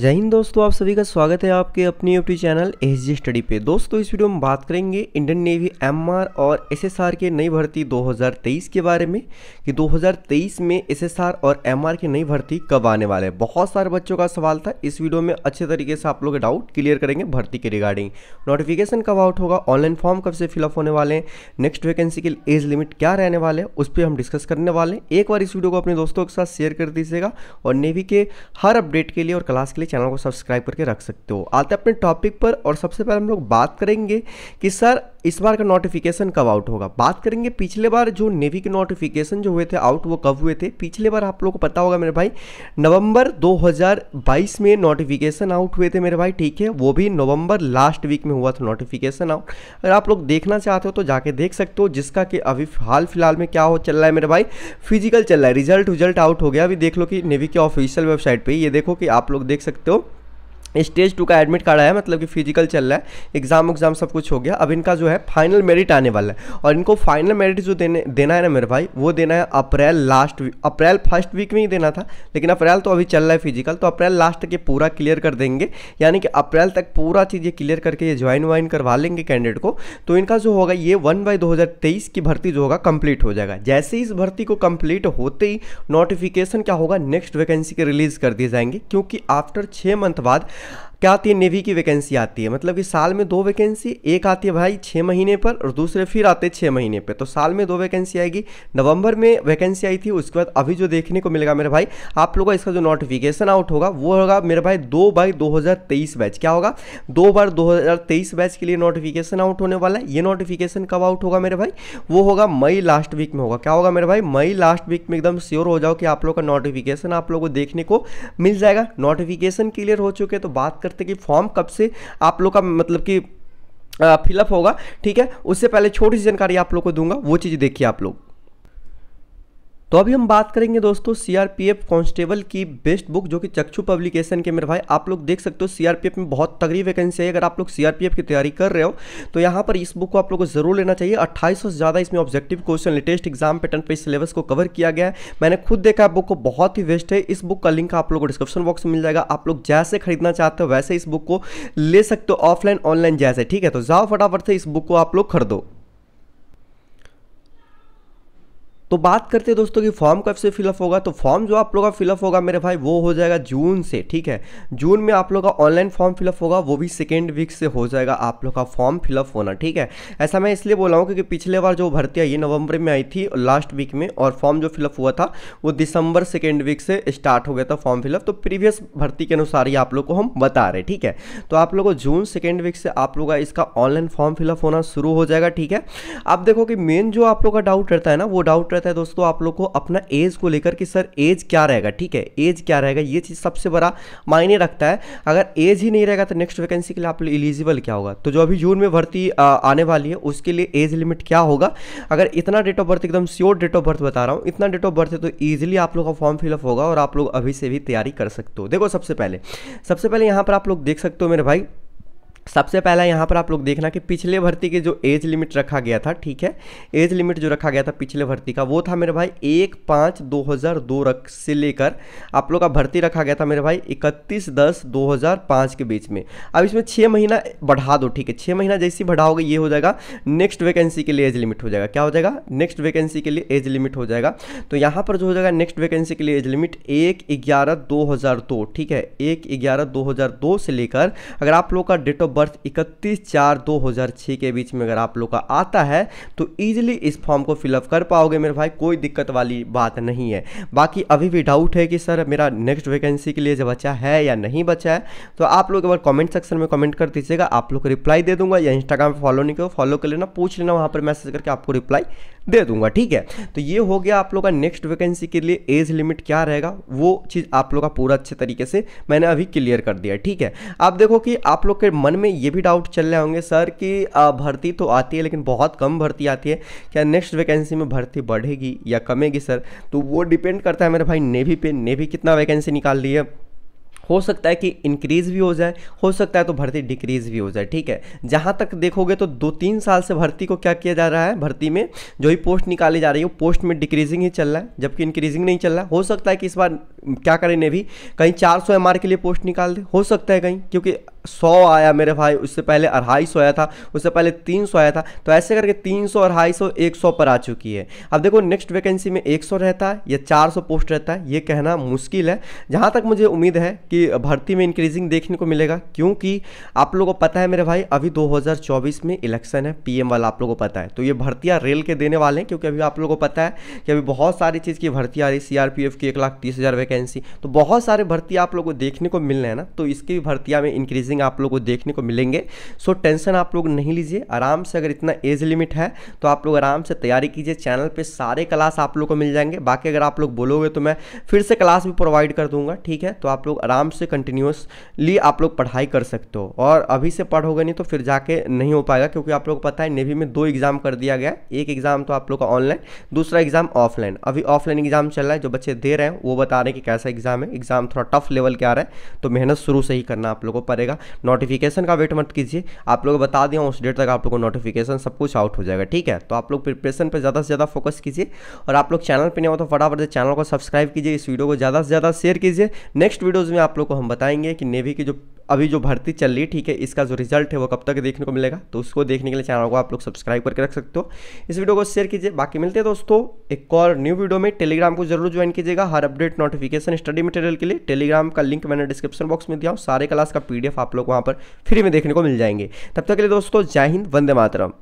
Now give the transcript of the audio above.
जय हिंद दोस्तों, आप सभी का स्वागत है आपके अपने YouTube channel S G study पे। दोस्तों, इस वीडियो में बात करेंगे इंडियन नेवी एमआर और एसएसआर के नई भर्ती 2023 के बारे में, कि 2023 में एसएसआर और एमआर की नई भर्ती कब आने वाले हैं। बहुत सारे बच्चों का सवाल था, इस वीडियो में अच्छे तरीके से आप लोग डाउट क्लियर करेंगे भर्ती के रिगार्डिंग नोटिफिकेशन कब आउट होगा ऑनलाइन फॉर्म कब से फिलअप होने वाले हैं नेक्स्ट वैकेंसी के एज लिमिट क्या रहने वाले हैं, उस पर हम डिस्कस करने वाले हैं। एक बार इस वीडियो को अपने दोस्तों के साथ शेयर कर दीजिएगा और नेवी के हर अपडेट के लिए और क्लास के लिए चैनल को सब्सक्राइब करके रख सकते हो। आते हैं अपने टॉपिक पर और सबसे पहले हम लोग बात करेंगे कि सर इस बार का नोटिफिकेशन कब आउट होगा? बात करेंगे पिछले बार जो नेवी के नोटिफिकेशन जो हुए थे आउट वो कब हुए थे? पिछले बार आप लोग को पता होगा मेरे भाई, नवंबर 2022 में नोटिफिकेशन आउट हुए थे मेरे भाई, ठीक है? वो भी नवंबर लास्ट वीक में हुआ था नोटिफिकेशन आउट अगर आप लोग देखना चाहते हो तो जाके देख सकते हो, जिसका कि अभी हाल फ़िलहाल में क्या हो चल रहा है मेरे भाई फ़िज़िकल चल रहा है। रिज़ल्ट रिज़ल्ट आउट हो गया। अभी देख लो कि नेवी के ऑफिशियल वेबसाइट पर ये देखो कि आप लोग देख सकते हो। स्टेज टू का एडमिट कार्ड आया मतलब कि फ़िज़िकल चल रहा है एग्ज़ाम एग्ज़ाम सब कुछ हो गया। अब इनका जो है फाइनल मेरिट आने वाला है। और इनको फाइनल मेरिट जो देने, देना है ना मेरे भाई, वो देना है April last April first week में ही देना था। लेकिन अप्रैल तो अभी चल रहा है फ़िज़िकल तो अप्रैल लास्ट तक ये पूरा क्लियर कर देंगे। यानी कि अप्रैल तक पूरा चीज़ ये क्लियर करके ये ज्वाइन वाइन करवा लेंगे कैंडिडेट को। तो इनका जो होगा, ये वन बाई दो की भर्ती जो होगा कंप्लीट हो जाएगा। जैसे ही इस भर्ती को कंप्लीट होते ही नोटिफिकेशन क्या होगा नेक्स्ट वैकेंसी के रिलीज़ कर दिए जाएँगे। क्योंकि आफ्टर छः मंथ बाद क्या आती है नेवी की वैकेंसी आती है? मतलब कि साल में दो वैकेंसी एक आती है भाई छः महीने पर और दूसरे फिर आते हैं छः महीने पर तो साल में दो वैकेंसी आएगी, नवंबर में वैकेंसी आई थी, उसके बाद अभी जो देखने को मिलेगा मेरे भाई, आप लोगों का इसका जो नोटिफिकेशन आउट होगा, वो होगा मेरे भाई दो बाई दो बैच। क्या होगा? दो बार दो हज़ार तेईस बैच के लिए नोटिफिकेशन आउट होने वाला है। ये नोटिफिकेशन कब आउट होगा मेरे भाई? वो होगा मई लास्ट वीक में होगा। क्या होगा मेरे भाई? मई लास्ट वीक में एकदम श्योर हो जाओ कि आप लोग का नोटिफिकेशन आप लोग को देखने को मिल जाएगा। नोटिफिकेशन क्लियर हो चुके तो बात करते कि फॉर्म कब से आप लोग का मतलब कि फिलअप होगा, ठीक है? उससे पहले छोटी सी जानकारी आप लोग को दूँगा, वो चीज़ देखिए आप लोग। तो अभी हम बात करेंगे दोस्तों सीआरपीएफ कांस्टेबल की बेस्ट बुक जो कि चक्षु पब्लिकेशन के मेरे भाई, आप लोग देख सकते हो सीआरपीएफ में बहुत तगड़ी वैकेंसी है, अगर आप लोग सीआरपीएफ की तैयारी कर रहे हो तो यहाँ पर इस बुक को आप लोग को ज़रूर लेना चाहिए। अट्ठाईस से ज़्यादा इसमें objective question latest exam pattern पर सिलेबस को कवर किया गया है। मैंने खुद देखा बुक को बहुत ही बेस्ट है। इस बुक का लिंक आप लोग को डिस्क्रिप्शन बॉक्स में मिल जाएगा। आप लोग जैसे खरीदना चाहते हो, वैसे इस बुक को ले सकते हो ऑफलाइन ऑनलाइन जैसे, ठीक है? तो जाओ फटाफट से इस बुक को आप लोग खरीदो। तो बात करते हैं दोस्तों कि फॉर्म कब से फिलअप होगा। तो फॉर्म जो आप लोग का फिलअप होगा मेरे भाई, वो हो जाएगा जून से, ठीक है? जून में आप लोग का ऑनलाइन फॉर्म फिलअप होगा, वो भी सेकेंड वीक से हो जाएगा आप लोग का फॉर्म फिलअप होना, ठीक है? ऐसा मैं इसलिए बोला हूँ क्योंकि पिछले बार जो भर्ती आई नवंबर में आई थी लास्ट वीक में और फॉर्म जो फिलअप हुआ था, वो दिसंबर सेकेंड वीक से स्टार्ट हो गया था फॉर्म फिलअप तो प्रीवियस भर्ती के अनुसार ही आप लोग को हम बता रहे ठीक है? तो आप लोग को जून सेकेंड वीक से आप लोग का इसका ऑनलाइन फॉर्म फिलअप होना शुरू हो जाएगा, ठीक है? आप देखो कि मेन जो आप लोग का डाउट रहता है ना, वो डाउट रहता है दोस्तों आप लोग को अपना एज को लेकर कि सर एज क्या रहेगा, ठीक है? एज क्या रहेगा, ये चीज़ सबसे बड़ा मायने रखता है। अगर एज ही नहीं रहेगा तो नेक्स्ट वैकेंसी के लिए आप एलिजिबल क्या होगा? तो जो अभी जून में भर्ती आने वाली है, उसके लिए एज लिमिट क्या होगा? अगर इतना डेट ऑफ़ बर्थ एकदम श्योर डेट ऑफ़ बर्थ बता रहा हूँ, इतना डेट ऑफ़ बर्थ है तो ईजिली आप लोग का फॉर्म फिलअप होगा और आप लोग अभी से भी तैयारी कर सकते हो। देखो सबसे पहले सबसे पहले यहाँ पर आप लोग देख सकते हो मेरे भाई सबसे पहला यहाँ पर आप लोग देखना कि पिछले भर्ती के जो एज लिमिट रखा गया था, ठीक है? एज लिमिट जो रखा गया था पिछले भर्ती का, वो था मेरे भाई एक पाँच दो हज़ार दो रख, से लेकर आप लोग का भर्ती रखा गया था मेरे भाई इकतीस दस दो हज़ार पाँच के बीच में। अब इसमें छः महीना बढ़ा दो, ठीक है? छः महीना जैसी बढ़ाओगे, ये हो जाएगा नेक्स्ट वैकेंसी के लिए एज लिमिट हो जाएगा। क्या हो जाएगा? नेक्स्ट वैकेंसी के लिए एज लिमिट हो जाएगा। तो यहाँ पर जो हो जाएगा नेक्स्ट वैकेंसी के लिए एज लिमिट एक ग्यारह दो हज़ार दो, ठीक है? एक ग्यारह दो हज़ार दो से लेकर अगर आप लोग का डेट ऑफ़ बर्थ इकतीस चार दो हज़ार छः के बीच में अगर आप लोग का आता है तो ईजिली इस फॉर्म को फिलअप कर पाओगे मेरे भाई, कोई दिक्कत वाली बात नहीं है। बाकी अभी भी डाउट है कि सर मेरा नेक्स्ट वैकेंसी के लिए जो बचा है या नहीं बचा है तो आप लोग एक बार कमेंट सेक्शन में कॉमेंट कर दीजिएगा, आप लोग को रिप्लाई दे दूँगा या इंस्टाग्राम पर फॉलो नहीं करो फॉलो कर लेना, पूछ लेना, वहाँ पर मैसेज करके आपको रिप्लाई दे दूँगा, ठीक है? तो ये हो गया आप लोग का नेक्स्ट वैकेंसी के लिए एज लिमिट क्या रहेगा? वो चीज़ आप लोग का पूरा अच्छे तरीके से मैंने अभी क्लियर कर दिया ठीक है? आप देखो कि आप लोग के मन में ये भी डाउट चल रहे होंगे, सर, कि भर्ती तो आती है, लेकिन बहुत कम भर्ती आती है। क्या नेक्स्ट वैकेंसी में भर्ती बढ़ेगी या कमेगी, सर? तो वो डिपेंड करता है मेरे भाई, नेवी पे, नेवी कितना वैकेंसी निकाल रही है? हो सकता है कि इंक्रीज भी हो जाए, हो सकता है तो भर्ती डिक्रीज भी हो जाए, ठीक है? जहाँ तक देखोगे तो दो तीन साल से भर्ती को क्या किया जा रहा है? भर्ती में जो ही पोस्ट निकाली जा रही है, वो पोस्ट में डिक्रीजिंग ही चल रहा है, जबकि इंक्रीजिंग नहीं चल रहा। हो सकता है कि इस बार क्या करें ने भी कहीं चार सौ एम के लिए पोस्ट निकाल दे। हो सकता है कहीं, क्योंकि सौ आया मेरे भाई, उससे पहले अढ़ाई सौ आया था, उससे पहले तीन सौ आया था। तो ऐसे करके तीन सौ, अढ़ाई सौ, एक सौ पर आ चुकी है। अब देखो नेक्स्ट वैकेंसी में एक सौ रहता है, या चार सौ पोस्ट रहता है, ये कहना मुश्किल है। जहाँ तक मुझे उम्मीद है कि भर्ती में इंक्रीजिंग देखने को मिलेगा, क्योंकि आप लोगों को पता है मेरे भाई, अभी 2024 में इलेक्शन है पीएम वाला आप लोगों को पता है। तो ये भर्तियाँ रेल के देने वाले हैं, क्योंकि अभी आप लोगों को पता है कि अभी बहुत सारी चीज़ की भर्ती आ रही सीआरपीएफ की एक लाख तीस वैकेंसी तो बहुत सारे भर्ती आप लोगों को देखने को मिल रहे हैं ना तो इसकी भी भर्तियाँ में इंक्रीजिंग आप लोगों को देखने को मिलेंगे। सो टेंशन आप लोग नहीं लीजिए। आराम से अगर इतना एज लिमिट है तो आप लोग आराम से तैयारी कीजिए। चैनल पर सारे क्लास आप लोग को मिल जाएँगे। बाकी अगर आप लोग बोलोगे तो मैं फिर से क्लास भी प्रोवाइड कर दूँगा, ठीक है? तो आप लोग आराम से कंटिन्यूसली आप लोग पढ़ाई कर सकते हो। और अभी से पढ़ोगे नहीं तो फिर जाके नहीं हो पाएगा, क्योंकि आप लोग को पता है नेवी में दो एग्ज़ाम कर दिया गया एक एग्ज़ाम तो आप लोग का ऑनलाइन दूसरा एग्ज़ाम ऑफलाइन अभी ऑफलाइन एग्ज़ाम चल रहा है, जो बच्चे दे रहे हैं, वो बता रहे कि कैसा एग्ज़ाम है। एग्ज़ाम थोड़ा टफ लेवल के आ रहा है तो मेहनत शुरू से ही करना आप लोगों को पड़ेगा। नोटिफिकेशन का वेट मत कीजिए। आप लोग बता दिया उस डेट तक आप लोगों को नोटिफिकेशन सब कुछ आउट हो जाएगा, ठीक है? तो आप लोग प्रिपरेशन पर ज़्यादा से ज़्यादा फोकस कीजिए और आप लोग चैनल पर नहीं हो तो फटाफट चैनल को सब्सक्राइब कीजिए। इस वीडियो को ज़्यादा से ज़्यादा शेयर कीजिए। नेक्स्ट वीडियोज़ में आप लोग को हम बताएँगे कि नेवी की जो अभी जो भर्ती चल रही है, ठीक है, इसका जो रिज़ल्ट है, वो कब तक देखने को मिलेगा? तो उसको देखने के लिए चैनल को आप लोग सब्सक्राइब करके रख सकते हो। इस वीडियो को शेयर कीजिए। बाकी मिलते हैं दोस्तों, एक और न्यू वीडियो में। टेलीग्राम को ज़रूर ज्वाइन कीजिएगा। हर अपडेट नोटिफिकेशन स्टडी मटेरियल के लिए टेलीग्राम का लिंक मैंने डिस्क्रिप्शन बॉक्स में दिया हूँ सारे क्लास का पीडीएफ आप लोग वहाँ पर फ्री में देखने को मिल जाएँगे। तब तक के लिए दोस्तों, जय हिंद, वंदे मातरम।